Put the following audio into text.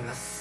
「います。